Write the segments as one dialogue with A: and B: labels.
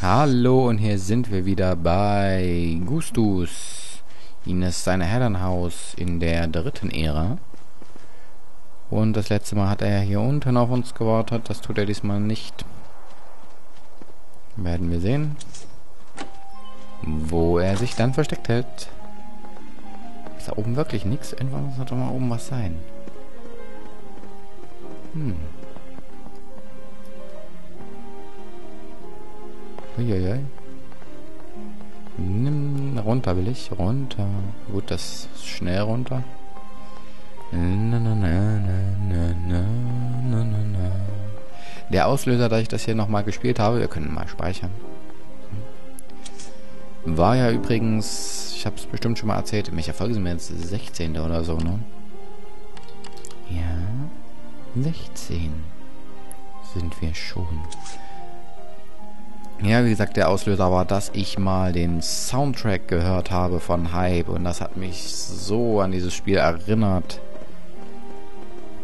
A: Hallo und hier sind wir wieder bei Gustus. Ines seine Herrenhaus in der dritten Ära. Und das letzte Mal hat er hier unten auf uns gewartet. Das tut er diesmal nicht. Werden wir sehen, wo er sich dann versteckt hält. Ist da oben wirklich nichts? Irgendwann muss doch mal oben was sein. Hm. Uiuiui. Nimm runter, will ich. Runter. Gut, das ist schnell runter. Na, na, na, na, na, na, na, na. Der Auslöser, da ich das hier nochmal gespielt habe, wir können mal speichern. War ja übrigens, ich habe es bestimmt schon mal erzählt, in welcher Folge sind wir jetzt? 16. oder so, ne? Ja, 16 sind wir schon. Ja, wie gesagt, der Auslöser war, dass ich mal den Soundtrack gehört habe von Hype und das hat mich so an dieses Spiel erinnert.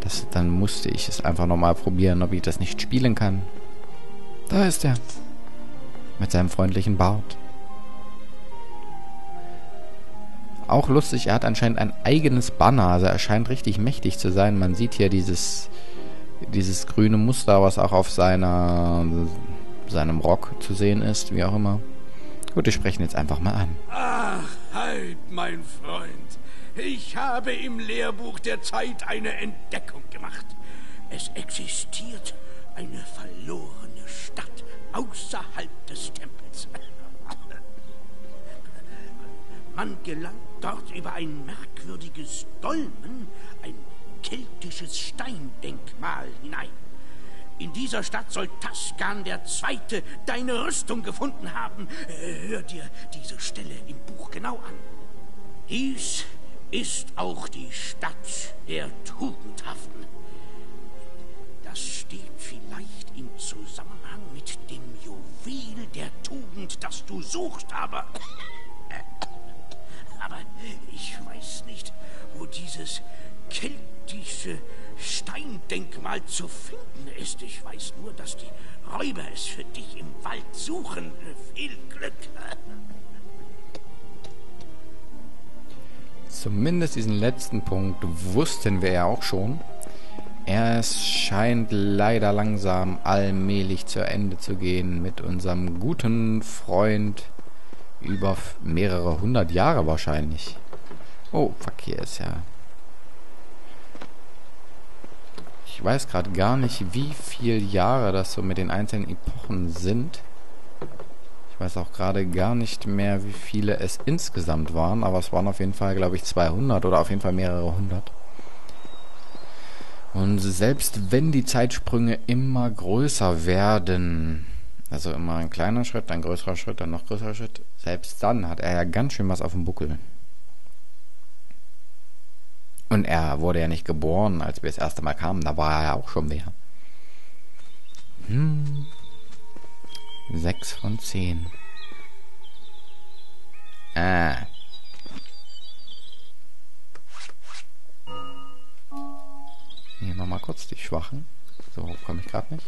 A: Das, dann musste ich es einfach nochmal probieren, ob ich das nicht spielen kann. Da ist er. Mit seinem freundlichen Bart. Auch lustig, er hat anscheinend ein eigenes Banner. Also er scheint richtig mächtig zu sein. Man sieht hier dieses, dieses grüne Muster, was auch auf seiner seinem Rock zu sehen ist, wie auch immer. Gut, wir sprechen jetzt einfach mal an.
B: Ach, halt, mein Freund. Ich habe im Lehrbuch der Zeit eine Entdeckung gemacht. Es existiert eine verlorene Stadt außerhalb des Tempels. Man gelangt dort über ein merkwürdiges Dolmen, ein keltisches Steindenkmal hinein. In dieser Stadt soll Taskan der Zweite deine Rüstung gefunden haben. Äh, hör dir diese Stelle im Buch genau an. Dies ist auch die Stadt der Tugendhaften. Das steht vielleicht im Zusammenhang mit dem Juwel der Tugend, das du suchst, aber... Aber ich weiß nicht, wo dieses keltische Steindenkmal zu finden ist. Ich weiß nur, dass die Räuber es für dich im Wald suchen. Viel Glück.
A: Zumindest diesen letzten Punkt wussten wir ja auch schon. Es scheint leider langsam allmählich zu Ende zu gehen mit unserem guten Freund über mehrere hundert Jahre wahrscheinlich. Oh, Verkehr ist ja Ich weiß gerade gar nicht, wie viele Jahre das so mit den einzelnen Epochen sind. Ich weiß auch gerade gar nicht mehr, wie viele es insgesamt waren, aber es waren auf jeden Fall, glaube ich, 200 oder auf jeden Fall mehrere hundert. Und selbst wenn die Zeitsprünge immer größer werden, also immer ein kleiner Schritt, ein größerer Schritt, ein noch größerer Schritt, selbst dann hat er ja ganz schön was auf dem Buckel. Und er wurde ja nicht geboren, als wir das erste Mal kamen. Da war er ja auch schon wer. Hm. Sechs von zehn. Ah. Hier nochmal kurz die Schwachen. So komme ich gerade nicht.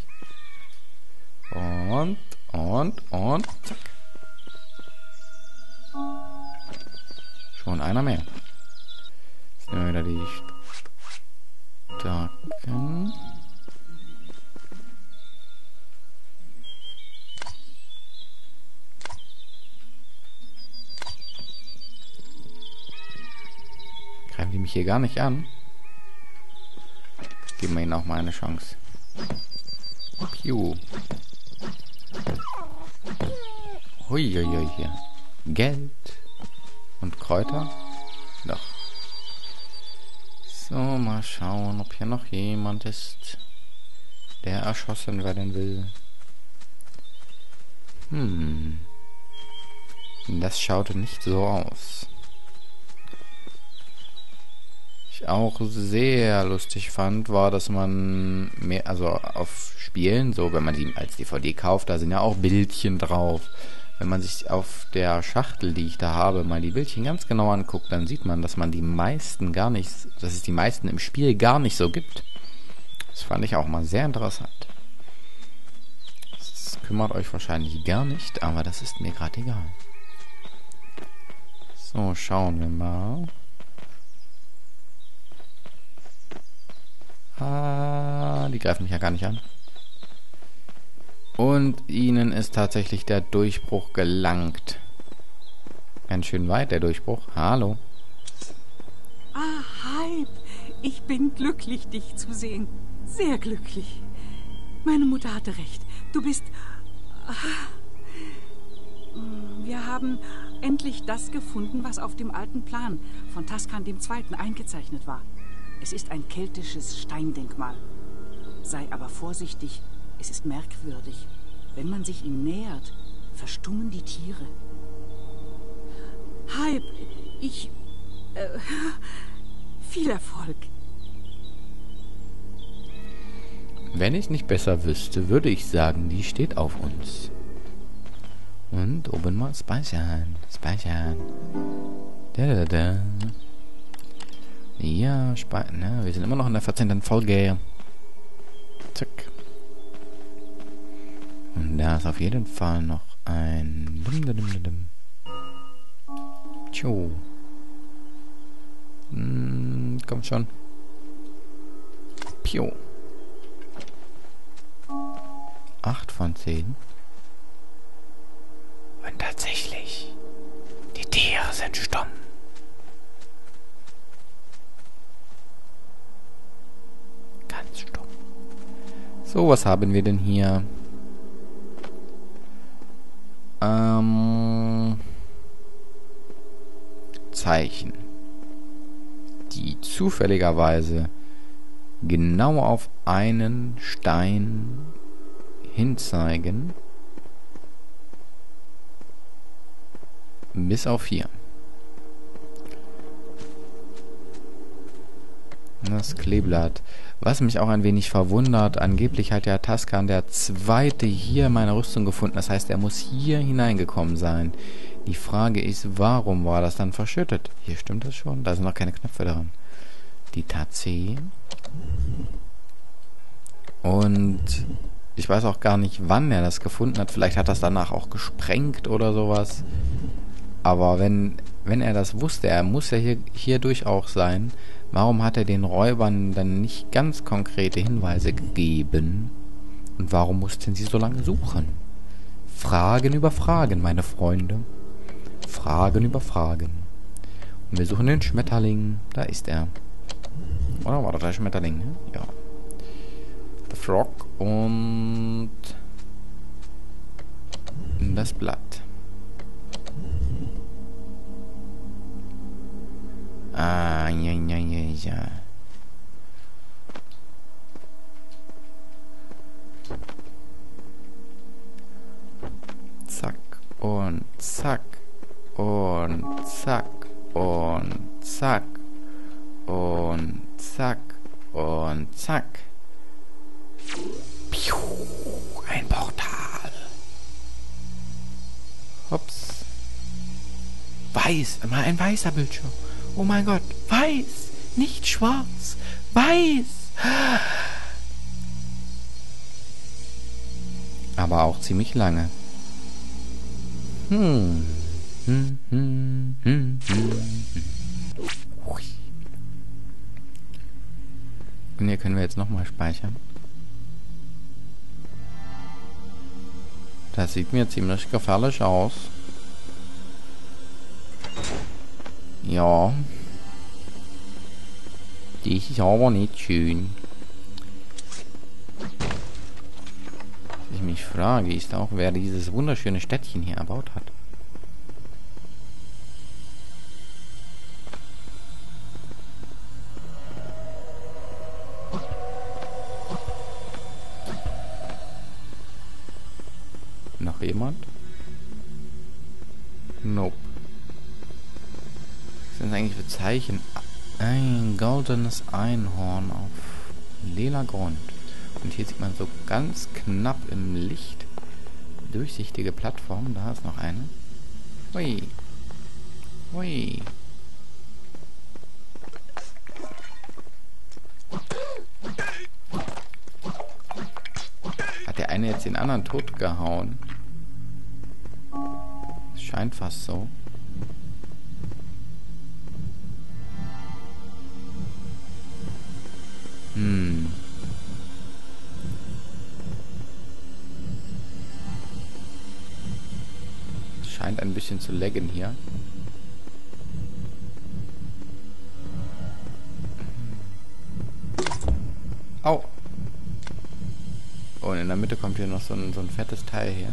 A: Und, und, und, zack. Schon einer mehr. Ja, wieder die starken. Greifen die mich hier gar nicht an? Geben wir ihnen auch mal eine Chance. Piu. Huiuiui hier. Geld und Kräuter? Doch. So, mal schauen, ob hier noch jemand ist, der erschossen werden will. Hm. Das schaute nicht so aus. Ich auch sehr lustig fand, war, dass man mehr, also auf Spielen, so wenn man die als DVD kauft, da sind ja auch Bildchen drauf. Wenn man sich auf der Schachtel, die ich da habe, mal die Bildchen ganz genau anguckt, dann sieht man, dass man die meisten gar nicht, dass es die meisten im Spiel gar nicht so gibt. Das fand ich auch mal sehr interessant. Das kümmert euch wahrscheinlich gar nicht, aber das ist mir gerade egal. So, schauen wir mal. Ah, die greifen mich ja gar nicht an. Und ihnen ist tatsächlich der Durchbruch gelangt. Ganz schön weit, der Durchbruch. Hallo.
C: Ah, Hype. Ich bin glücklich, dich zu sehen. Sehr glücklich. Meine Mutter hatte recht. Du bist... Ah. Wir haben endlich das gefunden, was auf dem alten Plan von Taskan II. eingezeichnet war. Es ist ein keltisches Steindenkmal. Sei aber vorsichtig, es ist merkwürdig. Wenn man sich ihm nähert, verstummen die Tiere. Hype, ich... Äh, viel Erfolg.
A: Wenn ich nicht besser wüsste, würde ich sagen, die steht auf uns. Und oben mal speichern. Speichern. Da, da, da. Ja, speichern. Ne? Wir sind immer noch in der 14. Folge. Zack. Und da ist auf jeden Fall noch ein... Tjo. Hm, kommt schon. Pio. 8 von 10. Und tatsächlich, die Tiere sind stumm. Ganz stumm. So, was haben wir denn hier? Ähm, Zeichen, die zufälligerweise genau auf einen Stein hinzeigen. Bis auf hier. Das Kleeblatt. Was mich auch ein wenig verwundert, angeblich hat ja Taskan der Zweite hier meine Rüstung gefunden. Das heißt, er muss hier hineingekommen sein. Die Frage ist, warum war das dann verschüttet? Hier stimmt das schon. Da sind noch keine Knöpfe dran. Die Taze. Und ich weiß auch gar nicht, wann er das gefunden hat. Vielleicht hat das danach auch gesprengt oder sowas. Aber wenn, wenn er das wusste, er muss ja hier, hier durchaus sein, Warum hat er den Räubern dann nicht ganz konkrete Hinweise gegeben? Und warum mussten sie so lange suchen? Fragen über Fragen, meine Freunde. Fragen über Fragen. Und wir suchen den Schmetterling. Da ist er. Oder war das der Schmetterling? Ja. The Frog und das Blatt. Ah, ja, ja, ja, ja. Zack und zack und zack und zack und zack und zack. Piu, ein Portal. Hops. Weiß, immer ein weißer Bildschirm. Oh mein Gott, weiß, nicht schwarz, weiß. Aber auch ziemlich lange. Hm. Hm, hm, hm, hm, Und hier können wir jetzt nochmal speichern. Das sieht mir ziemlich gefährlich aus. Ja. Das ist aber nicht schön. Was ich mich frage, ist auch, wer dieses wunderschöne Städtchen hier erbaut hat. Ein goldenes Einhorn auf lila Grund. Und hier sieht man so ganz knapp im Licht durchsichtige Plattform. Da ist noch eine. Hui. Hui. Hat der eine jetzt den anderen tot gehauen? Scheint fast so. Hm. scheint ein bisschen zu laggen hier. Au. Oh, und in der Mitte kommt hier noch so ein, so ein fettes Teil hier.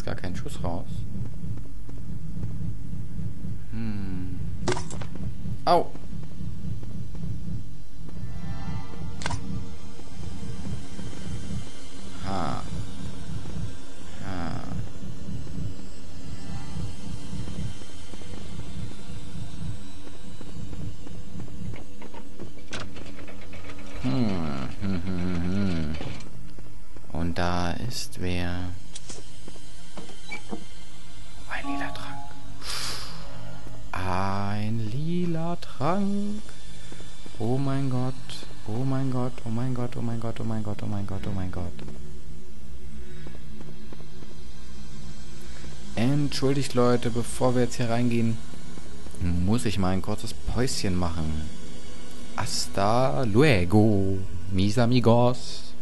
A: Jetzt gar kein Schuss raus. Entschuldigt Leute, bevor wir jetzt hier reingehen, muss ich mal ein kurzes Päuschen machen. Hasta luego, mis amigos.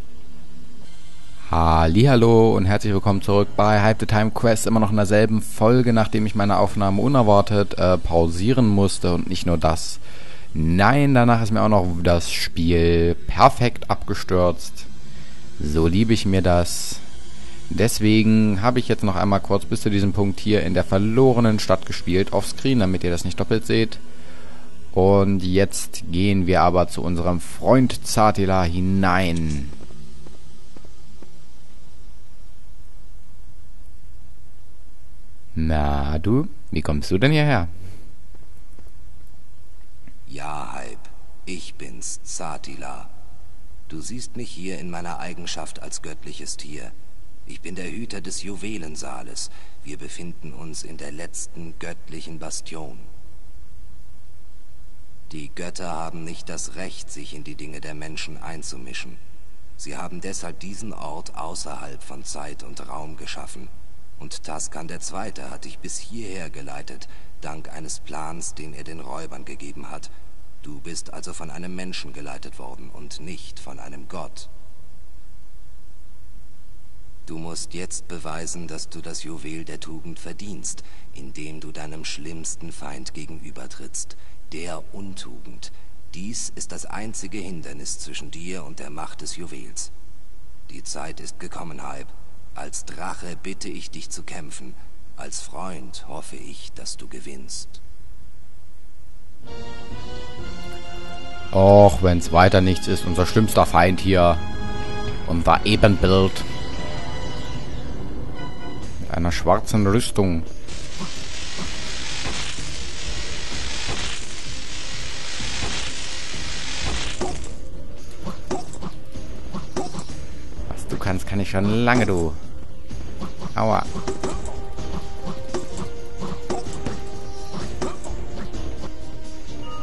A: Hallo und herzlich willkommen zurück bei Hype the Time Quest, immer noch in derselben Folge, nachdem ich meine Aufnahme unerwartet äh, pausieren musste und nicht nur das. Nein, danach ist mir auch noch das Spiel perfekt abgestürzt. So liebe ich mir das. Deswegen habe ich jetzt noch einmal kurz bis zu diesem Punkt hier in der verlorenen Stadt gespielt, offscreen, damit ihr das nicht doppelt seht. Und jetzt gehen wir aber zu unserem Freund Zatila hinein. Na, du, wie kommst du denn hierher?
D: Ja, Hype, ich bin's, Zatila. Du siehst mich hier in meiner Eigenschaft als göttliches Tier. Ich bin der Hüter des Juwelensaales. Wir befinden uns in der letzten göttlichen Bastion. Die Götter haben nicht das Recht, sich in die Dinge der Menschen einzumischen. Sie haben deshalb diesen Ort außerhalb von Zeit und Raum geschaffen. Und Taskan II. hat dich bis hierher geleitet, dank eines Plans, den er den Räubern gegeben hat. Du bist also von einem Menschen geleitet worden und nicht von einem Gott. Du musst jetzt beweisen, dass du das Juwel der Tugend verdienst, indem du deinem schlimmsten Feind gegenübertrittst, der Untugend. Dies ist das einzige Hindernis zwischen dir und der Macht des Juwels. Die Zeit ist gekommen, Hype. Als Drache bitte ich dich zu kämpfen. Als Freund hoffe ich, dass du gewinnst.
A: Och, wenn's weiter nichts ist, unser schlimmster Feind hier. Unser Ebenbild. Einer schwarzen Rüstung. Was du kannst, kann ich schon lange, du. Aua.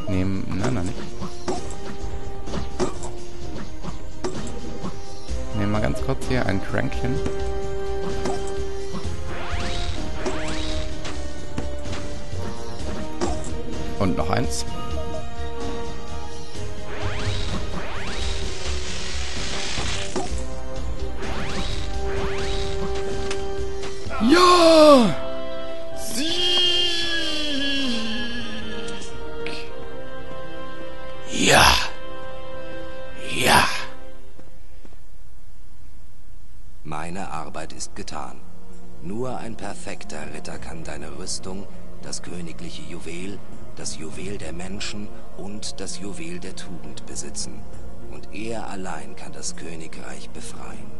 A: Nehmen. Nein, nein, nicht. Nehmen wir ganz kurz hier ein Crankchen. Und noch eins. Ja! Sieg! Ja!
B: Ja!
D: Meine Arbeit ist getan. Nur ein perfekter Ritter kann deine Rüstung das königliche Juwel, das Juwel der Menschen und das Juwel der Tugend besitzen. Und er allein kann das Königreich befreien.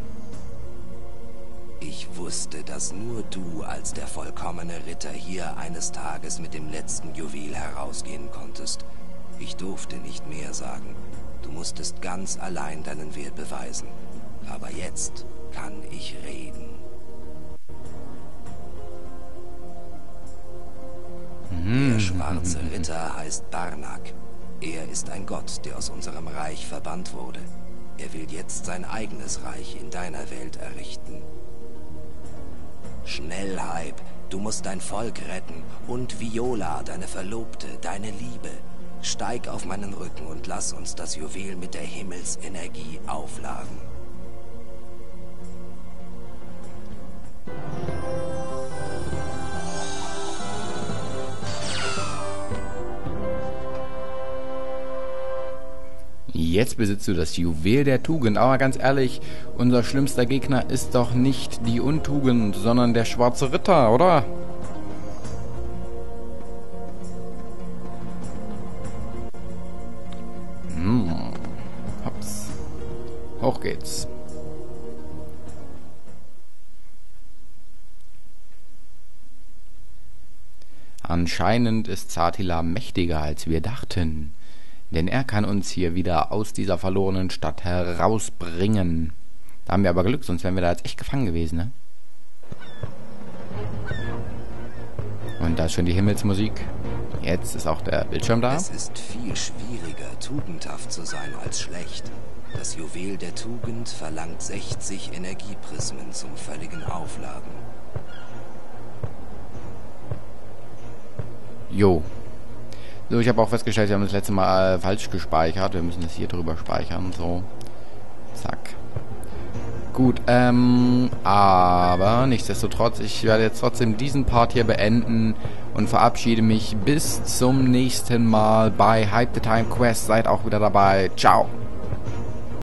D: Ich wusste, dass nur du als der vollkommene Ritter hier eines Tages mit dem letzten Juwel herausgehen konntest. Ich durfte nicht mehr sagen. Du musstest ganz allein deinen Wert beweisen. Aber jetzt kann ich reden. Der schwarze Ritter heißt Barnak. Er ist ein Gott, der aus unserem Reich verbannt wurde. Er will jetzt sein eigenes Reich in deiner Welt errichten. Schnell, Hype, du musst dein Volk retten und Viola, deine Verlobte, deine Liebe. Steig auf meinen Rücken und lass uns das Juwel mit der Himmelsenergie aufladen.
A: Jetzt besitzt du das Juwel der Tugend. Aber ganz ehrlich, unser schlimmster Gegner ist doch nicht die Untugend, sondern der schwarze Ritter, oder? Hm. Hops. Hoch geht's. Anscheinend ist Zatila mächtiger, als wir dachten. Denn er kann uns hier wieder aus dieser verlorenen Stadt herausbringen. Da haben wir aber Glück, sonst wären wir da jetzt echt gefangen gewesen, ne? Und da ist schon die Himmelsmusik. Jetzt ist auch der Bildschirm da.
D: Es ist viel schwieriger, tugendhaft zu sein als schlecht. Das Juwel der Tugend verlangt 60 Energieprismen zum völligen Aufladen.
A: Jo, so, ich habe auch festgestellt, wir haben das letzte Mal falsch gespeichert. Wir müssen das hier drüber speichern. So. Zack. Gut, ähm, aber nichtsdestotrotz, ich werde jetzt trotzdem diesen Part hier beenden und verabschiede mich bis zum nächsten Mal bei Hype the Time Quest. Seid auch wieder dabei. Ciao.